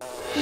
you